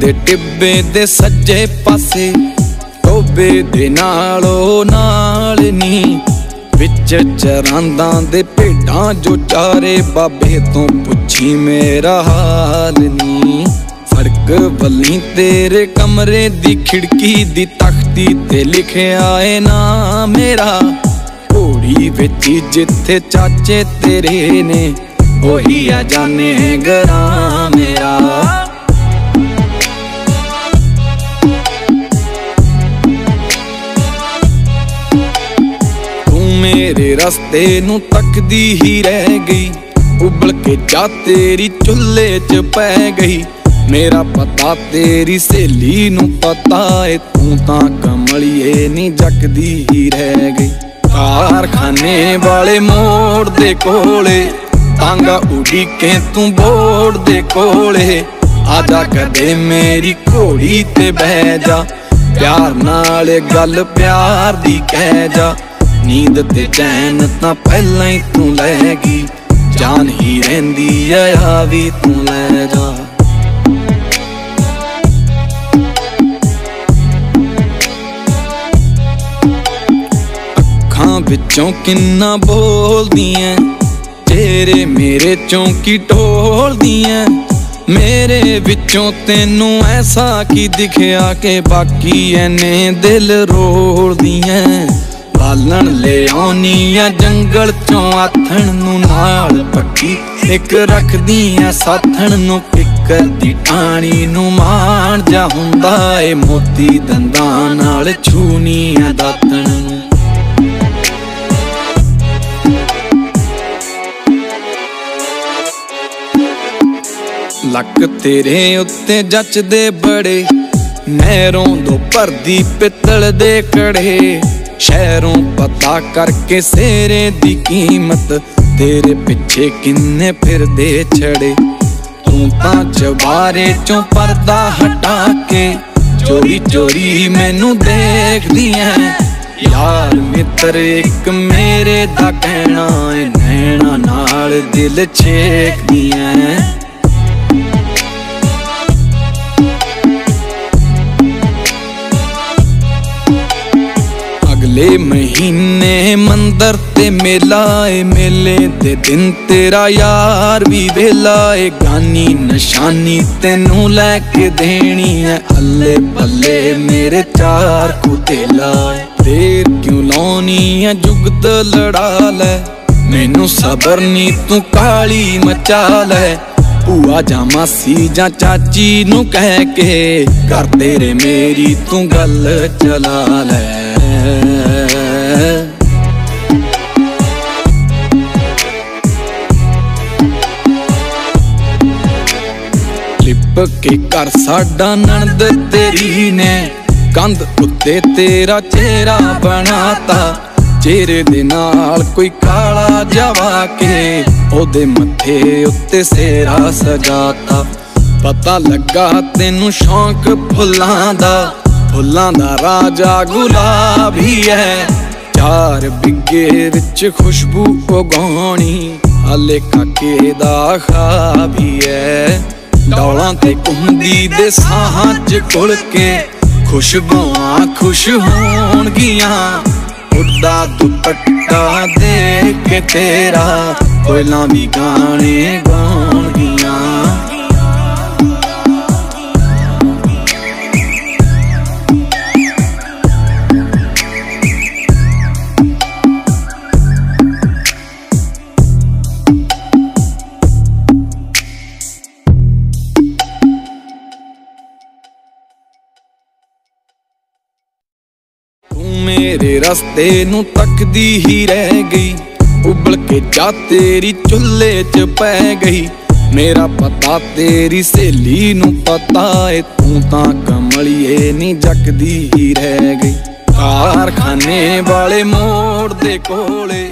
ਦੇ ਟਿੱਬੇ ਦੇ ਸੱਜੇ ਪਾਸੇ, ਟੋਬੇ ਦੇ ਨਾਲੋਂ ਨਾਲ ਨੀ। ਵਿੱਚ ਚਰਾਂਦਾਂ ਦੇ ਭੇਡਾਂ ਜੋ ਚਾਰੇ ਬਾਬੇ ਤੋਂ ਪੁੱਛੀ ਮੇਰਾ ਹਾਲ ਨੀ। ਸੜਕ ਵੱਲੀ ਤੇਰੇ ਕਮਰੇ ਦੀ ਖਿੜਕੀ ਦੀ ਤਖਤੀ ਤੇ ਲਿਖਿਆ ਏ ਨਾ ਮੇਰਾ। ਘੋੜੀ ਵਿੱਚ ਜਿੱਥੇ ਚਾਚੇ ਤੇਰੇ ਨੇ, ਉਹੀ ਆ ਜਾਣੇ ਗਰਾਂ ਮੇਰਾ। ਰਸਤੇ ਨੂੰ ਤੱਕਦੀ ਹੀ ਰਹਿ ਗਈ। ਉਬਲ ਕੇ ਜਾ ਤੇਰੀ ਚੁੱਲ੍ਹੇ 'ਚ ਪੈ ਗਈ। ਮੇਰਾ ਪਤਾ ਤੇਰੀ ਸਹੇਲੀ ਨੂੰ ਪਤਾ ਏ, ਤੂੰ ਤਾਂ ਕਮਲੀਏ ਨਹੀਂ ਜੱਕਦੀ ਹੀ ਰਹਿ ਗਈ। ਕਾਰਖਾਨੇ ਵਾਲੇ ਮੋੜ ਦੇ ਕੋਲੇ ਤਾਂਗਾ ਉਡੀਕੇ ਤੂੰ ਬੋੜ ਦੇ ਕੋਲੇ। ਆ ਜਾ ਕਦੇ ਮੇਰੀ ਘੋੜੀ ਤੇ ਬਹਿ ਜਾ, ਪਿਆਰ ਨਾਲ ਗੱਲ ਪਿਆਰ ਦੀ ਕਹਿ ਜਾ। ਨੀਂਦ ਤੇ ਚੈਨ ਤਾਂ ਪਹਿਲਾਂ ਹੀ ਤੂੰ ਲੈ ਗਈ। ਜਾਨ ਹੀ ਰਹਿੰਦੀ ਆ ਆ ਵੀ ਤੂੰ ਲੈ ਜਾ। ਅੱਖਾਂ ਵਿੱਚੋਂ ਕਿੰਨਾ ਬੋਲਦੀਆਂ, ਤੇਰੇ ਮੇਰੇ ਚੋਂ ਕੀ ਢੋਲਦੀਆਂ। ਮੇਰੇ ਵਿੱਚੋਂ ਤੈਨੂੰ ਐਸਾ ਕੀ ਦਿਖਿਆ ਕਿ ਬਾਕੀ ਐਨੇ ਦਿਲ ਰੋਲਦੀਆਂ। ਬਾਲਣ ਲੈ ਆ ਜੰਗਲ ਚੋਂ ਆਥਣ ਨੂੰ ਨਾਲ ਪੱਕੀ ਇੱਕ ਰੱਖਦੀਆਂ ਸਾਥਣ ਨੂੰ ਕਿੱਕਰ ਦੀ ਟਾਣੀ ਨੂੰ ਮਾਣ ਜਾ ਹੁੰਦਾ ਏ। ਮੋਤੀ ਦੰਦਾਂ ਨਾਲ ਛੂਨੀਆਂ ਦਾਤਣ ਨੂੰ। ਲੱਕ ਤੇਰੇ ਉੱਤੇ ਜੱਚਦੇ ਬੜੇ, ਨਹਿਰੋਂ ਦੋ ਭਰਦੀ ਪਿੱਤਲ ਦੇ ਕੜੇ। ਸ਼ਹਿਰੋਂ ਪਤਾ ਕਰਕੇ ਸੇਰੇ ਦੀ ਕੀਮਤ। ਤੇਰੇ ਪਿੱਛੇ ਕਿੰਨੇ ਫਿਰਦੇ ਛੜੇ। ਤੂੰ ਤਾਂ ਚਵਾਰੇ ਚੋਂ ਪਰਦਾ ਹਟਾ ਕੇ ਚੋਰੀ ਚੋਰੀ ਮੈਨੂੰ ਦੇਖਦੀ ਐ। ਯਾਰ ਮਿੱਤਰ, ਇੱਕ ਮੇਰੇ ਦਾ ਕਹਿਣਾ ਏ ਨੈਣਾ ਨਾਲ ਦਿਲ ਛੇਕਦੀ ਐ। ਅਗਲੇ ਮਹੀਨੇ ਮੰਦਰ ਤੇ ਮੇਲਾ ਏ, ਮੇਲੇ ਦੇ ਦਿਨ ਤੇਰਾ ਯਾਰ ਵੀ ਵੇਲਾ ਏ। ਗਾਨੀ ਨਿਸ਼ਾਨੀ ਤੈਨੂੰ ਲੈ ਕੇ ਦੇਣੀ ਐ ਅੱਲੇ ਪੱਲੇ ਮੇਰੇ ਚਾਰ ਕੁਤੇਲਾ ਦੇਰ ਕਿਉਂ ਲਾਉਣੀ ਐ ਜੁਗਤ ਲੜਾ ਲੈ। ਮੈਨੂੰ ਸਬਰ ਨੀ, ਤੂੰ ਕਾਲੀ ਮਚਾ ਲੈ। ਭੂਆ ਜਾਂ ਮਾਸੀ ਜਾਂ ਚਾਚੀ ਨੂੰ ਕਹਿ ਕੇ ਕਰ ਤੇਰੇ ਮੇਰੀ ਤੂੰ ਗੱਲ ਚਲਾ ਲੈ। ਲਿਪ ਕੇ ਕਰ ਸਾਡਾ ਨਣਦ ਤੇਰੀ ਨੇ। ਕੰਧ ਉੱਤੇ ਤੇਰਾ ਚਿਹਰਾ ਬਣਾਤਾ। ਚਿਹਰੇ ਦੇ ਨਾਲ ਕੋਈ ਕਾਲਾ ਜਵਾ ਕੇ ਉਹਦੇ ਮੱਥੇ ਉੱਤੇ ਸੇਰਾ ਸਜਾਤਾ। ਪਤਾ ਲੱਗਾ ਤੈਨੂੰ ਸ਼ੌਂਕ ਫੁੱਲਾਂ ਦਾ। ਫੁੱਲਾਂ ਦਾ ਰਾਜਾ ਗੁਲਾਬੀ ਹੈ ਚਾਰ ਬਿੱਗੇ ਵਿੱਚ ਖੁਸ਼ਬੂ ਉਗਾਉਣੀ, ਹਲੇ ਕਾਕੇ ਦਾ ਖਾਬੀ ਹੈ ਡੌਲਾਂ ਤੇ ਕੁੰਦੀ ਦੇ ਸਾਹਾਂ 'ਚ ਘੁਲ ਕੇ ਖੁਸ਼ਬੂਆਂ ਖੁਸ਼ ਹੋਣਗੀਆਂ। ਉੱਡਾ ਦੁਪੱਟਾ ਦੇ ਕੇ ਤੇਰਾ ਕੋਇਲਾਂ ਵੀ ਗਾਣੇ ਗਾਉਣਗੀਆਂ। ਰਸਤੇ ਨੂੰ ਤੱਕਦੀ ਹੀ ਰਹਿ ਗਈ। ਉਬਲ ਕੇ ਜਾ ਤੇਰੀ ਚੁੱਲ੍ਹੇ 'ਚ ਪੈ ਗਈ। ਮੇਰਾ ਪਤਾ ਤੇਰੀ ਸਹੇਲੀ ਨੂੰ ਪਤਾ ਏ, ਤੂੰ ਤਾਂ ਕਮਲੀਏ ਨਹੀਂ ਜੱਕਦੀ ਹੀ ਰਹਿ ਗਈ। ਕਾਰਖਾਨੇ ਵਾਲੇ ਮੋੜ ਦੇ ਕੋਲੇ